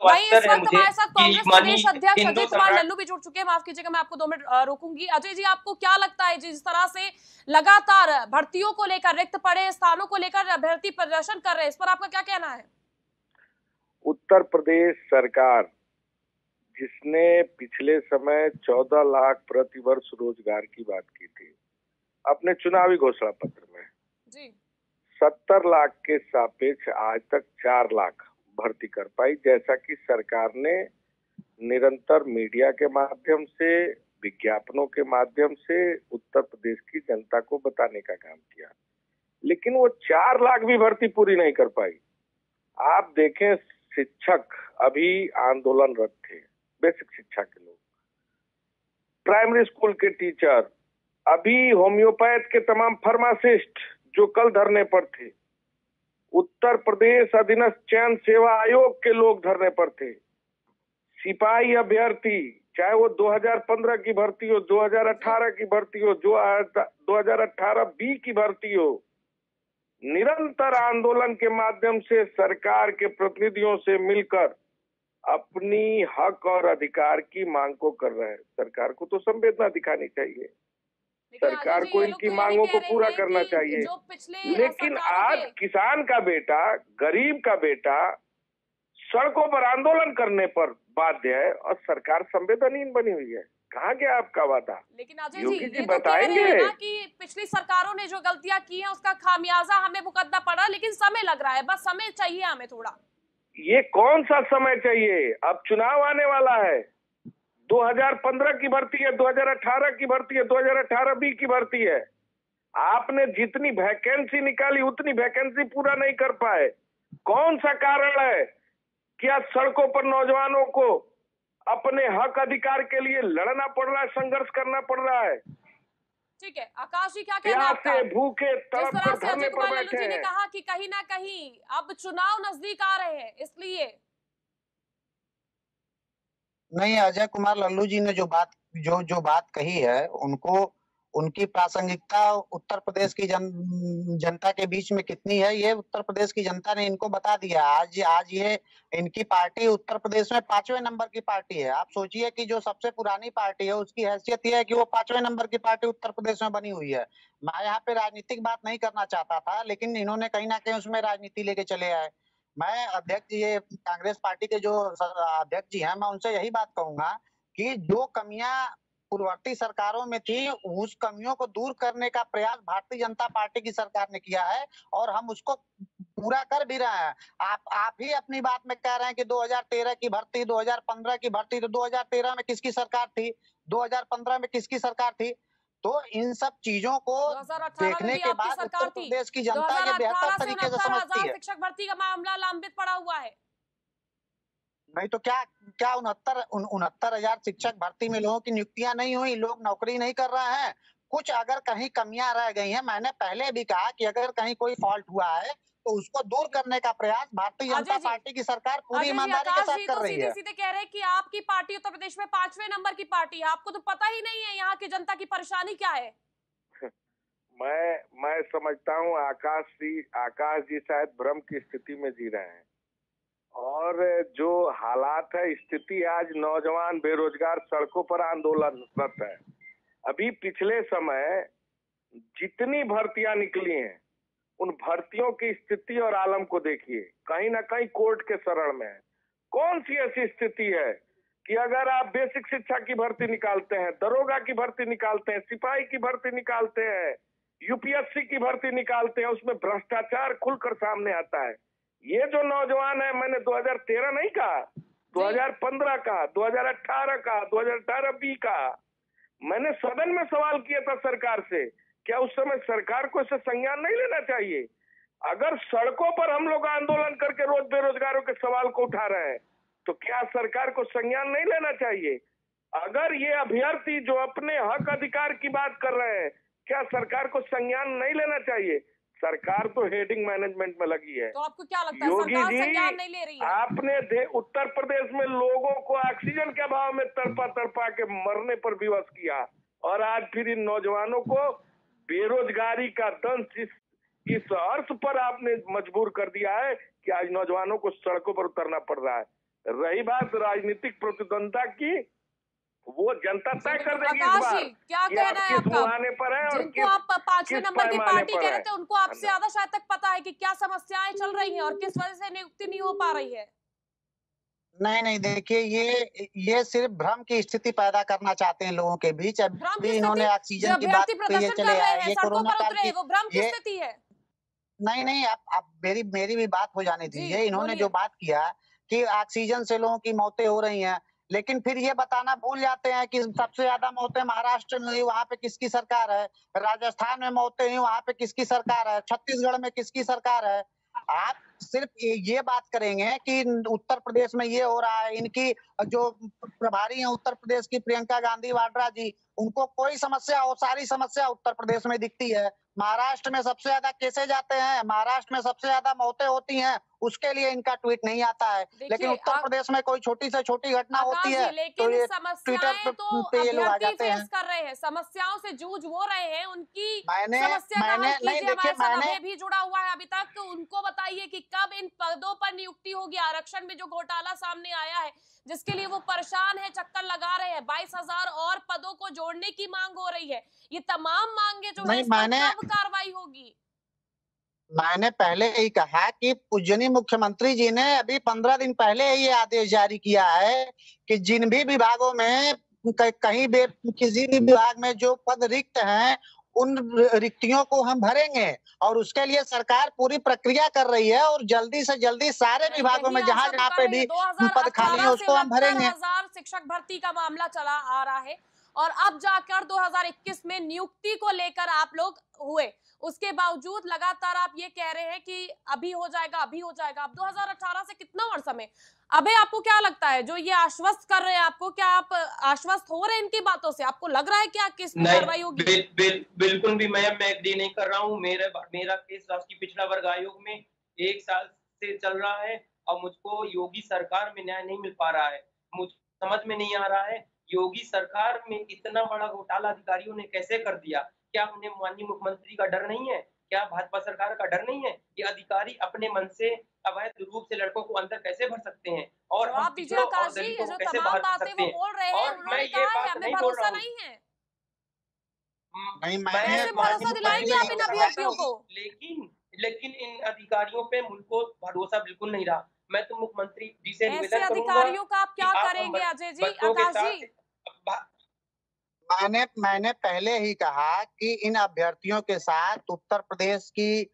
वहीं इस वक्त हमारे साथ कांग्रेस प्रदेश अध्यक्ष अजय कुमार लल्लू भी जुड़ चुके हैं। माफ़ कीजिएगा मैं आपको दो मिनट रोकूँगी। अजय जी आपको क्या लगता है जिस तरह से लगातार भर्तियों को लेकर रिक्त पड़े स्थानों को लेकर अभ्यर्थी प्रदर्शन कर रहे हैं इस पर आपका क्या कहना है? उत्तर प्रदेश सरकार जिसने पिछले समय 14 लाख प्रति वर्ष रोज़गार की बात की थी अपने चुनावी घोषणा पत्र में। जी। 70 लाख के सापेक्ष आज तक 4 लाख भर्ती कर पाई जैसा कि सरकार ने निरंतर मीडिया के माध्यम से विज्ञापनों के माध्यम से उत्तर प्रदेश की जनता को बताने का काम किया। लेकिन वो चार लाख भी भर्ती पूरी नहीं कर पाई। आप देखें शिक्षक अभी आंदोलनरत थे, बेसिक शिक्षा के लोग। प्राइमरी स्कूल के टीचर, अभी होम्योपैथ के तमाम फार्मासिस्ट जो कल धरने पर थे, उत्तर प्रदेश अधीनस्थ चयन सेवा आयोग के लोग धरने पर थे। सिपाही अभ्यर्थी, चाहे वो 2015 की भर्ती हो 2018 की भर्ती हो, जो 2018 बी की भर्ती हो निरंतर आंदोलन के माध्यम से सरकार के प्रतिनिधियों से मिलकर अपनी हक और अधिकार की मांग को कर रहे हैं। सरकार को तो संवेदना दिखानी चाहिए। सरकार को इनकी मांगों को पूरा करना चाहिए। लेकिन आज किसान का बेटा गरीब का बेटा सड़कों पर आंदोलन करने पर बाध्य है और सरकार संवेदनहीन बनी हुई है। कहाँ गया आपका वादा? लेकिन अजय जी जी ये तो बताएँगे। ना कि पिछली सरकारों ने जो गलतियाँ की हैं उसका खामियाजा हमें भुगतना पड़ा लेकिन समय लग रहा है। बस समय चाहिए हमें थोड़ा। ये कौन सा समय चाहिए? अब चुनाव आने वाला है। 2015 की भर्ती है 2018 की भर्ती है 2018 बी की भर्ती है। आपने जितनी वैकेंसी निकाली उतनी वैकेंसी पूरा नहीं कर पाए। कौन सा कारण है क्या सड़कों पर नौजवानों को अपने हक अधिकार के लिए लड़ना पड़ रहा है संघर्ष करना पड़ रहा है। ठीक है आकाश जी क्या कहना है आपका? भूखे जिस तरह से अजय कुमार लालू जी ने कहा कि कहीं ना कहीं अब चुनाव नज़दीक आ रहे हैं इसलिए। नहीं अजय कुमार लल्लू जी ने जो बात जो जो बात कही है उनको उनकी प्रासंगिकता उत्तर प्रदेश की जन, जनता के बीच में कितनी है, ये उत्तर प्रदेश की जनता ने इनको बता दिया। आज आज ये, इनकी पार्टी उत्तर प्रदेश में पाँचवें नंबर की पार्टी है। आप सोचिए कि जो सबसे पुरानी पार्टी है, उसकी हैसियत ये है कि वो पाँचवें नंबर की पार्टी उत्तर प्रदेश में बनी हुई है। मैं यहाँ पे राजनीतिक बात नहीं करना चाहता था, लेकिन इन्होंने कहीं ना कहीं उसमें राजनीति लेके चले आए। मैं अध्यक्ष, ये कांग्रेस पार्टी के जो अध्यक्ष जी हैं, मैं उनसे यही बात कहूँगा कि जो कमियाँ पूर्ववर्ती सरकारों में थी उस कमियों को दूर करने का प्रयास भारतीय जनता पार्टी की सरकार ने किया है और हम उसको पूरा कर भी रहे हैं। आप आप ही अपनी बात में कह रहे हैं कि 2013 की भर्ती 2015 की भर्ती तो 2013 में किसकी सरकार थी? 2015 में किसकी सरकार थी? तो इन सब चीज़ों को देखने के बाद उत्तर प्रदेश की जनता ये बेहतर तरीके से समझती है। शिक्षक भर्ती का मामला लंबित पड़ा हुआ है। नहीं तो क्या क्या उनहत्तर उनहत्तर हज़ार शिक्षक भर्ती में लोगों की नियुक्तियाँ नहीं हुई लोग नौकरी नहीं कर रहे हैं। कुछ अगर कहीं कमियाँ रह गई हैं मैंने पहले भी कहा कि अगर कहीं कोई फॉल्ट हुआ है तो उसको दूर करने का प्रयास भारतीय जनता पार्टी की सरकार पूरी ईमानदारी के साथ कर तो रही है। सीधे कह रहे हैं कि आपकी पार्टी उत्तर प्रदेश में पाँचवें नंबर की पार्टी है। आपको तो पता ही नहीं है यहाँ की जनता की परेशानी क्या है। मैं मैं समझता हूँ आकाश जी आकाश जी शायद भ्रम की स्थिति में जी रहे हैं। और जो हालात है, स्थिति आज नौजवान बेरोजगार सड़कों पर आंदोलनरत है। अभी पिछले समय जितनी भर्तियाँ निकली हैं, उन भर्तियों की स्थिति और आलम को देखिए। कहीं ना कहीं कोर्ट के शरण में है। कौन सी ऐसी स्थिति है कि अगर आप बेसिक शिक्षा की भर्ती निकालते हैं, दरोगा की भर्ती निकालते हैं, सिपाही की भर्ती निकालते हैं, यूपीएससी की भर्ती निकालते हैं, उसमें भ्रष्टाचार खुलकर सामने आता है। ये जो नौजवान है मैंने 2013 नहीं कहा 2015 का 2018 का 2018 बी का मैंने सदन में सवाल किया था सरकार से क्या उस समय सरकार को इससे संज्ञान नहीं लेना चाहिए? अगर सड़कों पर हम लोग आंदोलन करके रोज बेरोजगारों के सवाल को उठा रहे हैं तो क्या सरकार को संज्ञान नहीं लेना चाहिए? अगर ये अभ्यर्थी जो अपने हक अधिकार की बात कर रहे हैं क्या सरकार को संज्ञान नहीं लेना चाहिए? सरकार तो हेडिंग मैनेजमेंट में लगी है। तो आपको क्या लगता है? योगी सरकार जी, नहीं ले रही है। आपने दे, उत्तर प्रदेश में लोगों को ऑक्सीजन के अभाव में तड़पा तड़पा के मरने पर विवश किया और आज फिर इन नौजवानों को बेरोजगारी का दंश इस इस अर्थ पर आपने मजबूर कर दिया है कि आज नौजवानों को सड़कों पर उतरना पड़ रहा है। रही बात राजनीतिक प्रतिद्वंदता की वो जनता तय कर देगी इस बार क्या कहना है आपका? मुहाने पर है और जिनको किस आप पाँचवें नंबर की पार्टी कह रहे थे उनको आपसे ज़्यादा शायद तक पता है कि क्या समस्याएँ चल रही हैं और किस वजह से नियुक्ति नहीं हो पा रही है। नहीं नहीं देखिए ये ये सिर्फ़ भ्रम की स्थिति पैदा करना चाहते हैं लोगों के बीच। अभी इन्होंने ऑक्सीजन की बात कही चले आए ये कोरोना काल की वो भ्रम की स्थिति है। नहीं नहीं आप आप मेरी मेरी भी बात हो जाने दीजिए इन्होंने जो बात किया कि ऑक्सीजन से लोगों की मौतें हो रही हैं लेकिन फिर ये बताना भूल जाते हैं कि सबसे ज़्यादा मौतें महाराष्ट्र में हुई, वहाँ पे किसकी सरकार है? राजस्थान में मौतें हुई, वहाँ पे किसकी सरकार है? छत्तीसगढ़ में किसकी सरकार है? आप सिर्फ़ ये बात करेंगे कि उत्तर प्रदेश में ये हो रहा है इनकी जो प्रभारी हैं उत्तर प्रदेश की प्रियंका गांधी वाड्रा जी उनको कोई समस्या हो सारी समस्या उत्तर प्रदेश में दिखती है। महाराष्ट्र में सबसे ज़्यादा केसेज आते हैं? महाराष्ट्र में सबसे ज़्यादा मौतें होती हैं उसके लिए इनका ट्वीट नहीं आता है। लेकिन उत्तर आ- प्रदेश में कोई छोटी से छोटी घटना होती है लेकिन तो ये पे- तो पे ये लोग आ जाते हैं। कर रहे हैं समस्याओं से जूझ वो रहे हैं उनकी मैंने मैंने नहीं देखिए मैंने भी जुड़ा हुआ है अभी तक। तो उनको बताइए कि कब इन पदों पर नियुक्ति होगी? आरक्षण में जो घोटाला सामने आया है जिसके लिए वो परेशान है चक्कर लगा रहे हैं। बाईस हज़ार और पदों को जोड़ने की मांग हो रही है। ये तमाम मांगे जो है नहीं, मैंने- कब कार्रवाई होगी? मैंने पहले ही कहा कि पूजनीय मुख्यमंत्री जी ने अभी पंद्रह दिन पहले ये आदेश जारी किया है कि जिन भी विभागों में कहीं भी किसी भी विभाग में जो पद रिक्त हैं उन रिक्तियों को हम भरेंगे और उसके लिए सरकार पूरी प्रक्रिया कर रही है और जल्दी से जल्दी सारे विभागों में जहाँ जहाँ पे भी पद खाली है उसको हम भरेंगे। हज़ार शिक्षक भर्ती का मामला चला आ रहा है और अब जाकर 2021 में नियुक्ति को लेकर आप लोग हुए। उसके बावजूद लगातार आप ये कह रहे हैं कि अभी हो जाएगा अभी हो जाएगा। अब 2018 से कितना और समय? अबे आपको क्या लगता है? जो ये आश्वस्त कर रहे हैं आपको क्या आप आश्वस्त हो रहे हैं इनकी बातों से? आपको लग रहा है क्या किस कार्रवाई होगी? बिल, बिल, बिल्कुल भी मैं मैं एग्री नहीं कर रहा हूँ। मेरा मेरा केस राष्ट्रीय पिछड़ा वर्ग आयोग में एक साल से चल रहा है और मुझको योगी सरकार में न्याय नहीं मिल पा रहा है। मुझ समझ में नहीं आ रहा है योगी सरकार में इतना बड़ा घोटाला अधिकारियों ने कैसे कर दिया? क्या उन्हें माननीय मुख्यमंत्री का डर नहीं है? क्या भाजपा सरकार का डर नहीं है कि अधिकारी अपने मन से अवैध रूप से लड़कों को अंदर कैसे भर सकते हैं? और हम दीजिए पिछड़ों और आकाश जी ये दलितों जो को कैसे तमाम बाहर कर बातें सकते वो हैं? बोल रहे हैं और मैं उन्होंने ये कहा है बात हमें नहीं बोल भरोसा रहा हूँ। नहीं है। नहीं मैं मैंने भरोसा दिलाएँगे आप इन अभ्यर्थियों को। लेकिन लेकिन इन अधिकारियों पे मुझको भरोसा बिल्कुल नहीं रहा। मैं तो मुख्यमंत्री जी से निवेदन करूँगा अधिकारियों का आप क्या करेंगे अजय जी आकाश जी? मैंने मैंने पहले ही कहा कि इन अभ्यर्थियों के साथ उत्तर प्रदेश की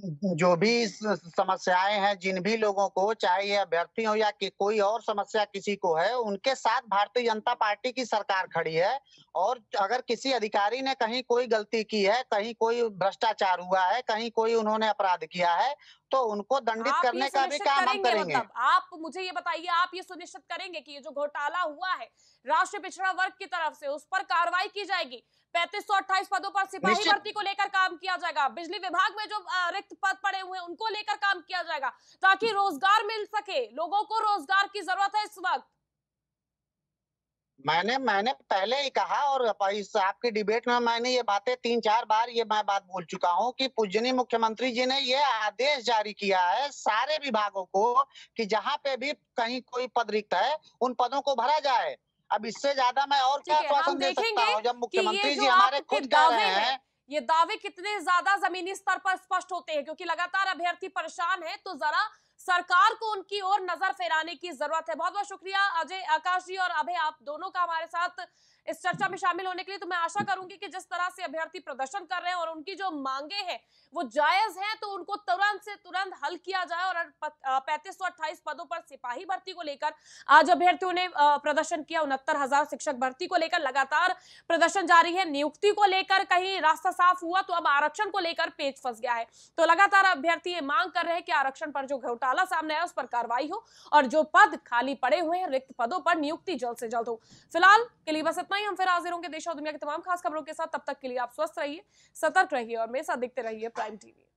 जो भी समस्याएँ हैं जिन भी लोगों को चाहे ये अभ्यर्थी हो या कि कोई और समस्या किसी को है उनके साथ भारतीय जनता पार्टी की सरकार खड़ी है और अगर किसी अधिकारी ने कहीं कोई गलती की है कहीं कोई भ्रष्टाचार हुआ है कहीं कोई उन्होंने अपराध किया है तो उनको दंडित करने का भी काम हम करेंगे करेंगे। मतलब? आप मुझे ये बताइए आप ये सुनिश्चित करेंगे कि ये जो घोटाला हुआ है राष्ट्रीय पिछड़ा वर्ग की तरफ़ से उस पर कार्रवाई की जाएगी? पैंतीस सौ अट्ठाईस पदों पर सिपाही भर्ती को लेकर काम किया जाएगा। बिजली विभाग में जो रिक्त पद पड़े हुए हैं उनको लेकर काम किया जाएगा ताकि रोज़गार मिल सके। लोगों को रोज़गार की ज़रूरत है इस वक्त। मैंने मैंने पहले ही कहा और इस आपकी डिबेट में मैंने ये बातें तीन चार बार ये मैं बात बोल चुका हूँ कि पूजनीय मुख्यमंत्री जी ने ये आदेश जारी किया है सारे विभागों को कि जहाँ पे भी कहीं कोई पद रिक्त है उन पदों को भरा जाए। अब इससे ज़्यादा मैं और क्या आश्वासन दे सकता देखेंगे हूँ जब मुख्यमंत्री जो हमारे खुद कह दावे रहे हैं ये दावे कितने ज़्यादा जमीनी स्तर पर स्पष्ट होते हैं क्योंकि लगातार अभ्यर्थी परेशान है तो जरा सरकार को उनकी ओर नज़र फेराने की ज़रूरत है। बहुत बहुत शुक्रिया अजय, आकाश जी और अभय, आप दोनों का हमारे साथ इस चर्चा में शामिल होने के लिए। तो मैं आशा करूँगी कि जिस तरह से अभ्यर्थी प्रदर्शन कर रहे हैं और उनकी जो मांगे हैं, वो जायज़ हैं तो उनको तुरंत से तुरंत हल किया जाए और पैंतीस सौ अट्ठाईस पदों पर सिपाही भर्ती को लेकर आज अभ्यर्थियों ने प्रदर्शन किया। उनहत्तर हज़ार शिक्षक भर्ती को लेकर लगातार प्रदर्शन जारी है। नियुक्ति को लेकर कहीं रास्ता साफ़ हुआ तो अब आरक्षण को लेकर पेच फंस गया है। तो लगातार अभ्यर्थी ये मांग कर रहे हैं कि आरक्षण पर जो घोटाला सामने आया, उस पर कार्रवाई हो और जो पद खाली पड़े हुए हैं, रिक्त पदों पर नियुक्ति जल्द से जल्द हो। फ़िलहाल के लिए बस इतना ही। हम फिर हाजिर होंगे देश और दुनिया की तमाम खास खबरों के साथ। तब तक के लिए आप स्वस्थ रहिए, सतर्क रहिए और मेरे साथ देखते रहिए प्राइम टीवी।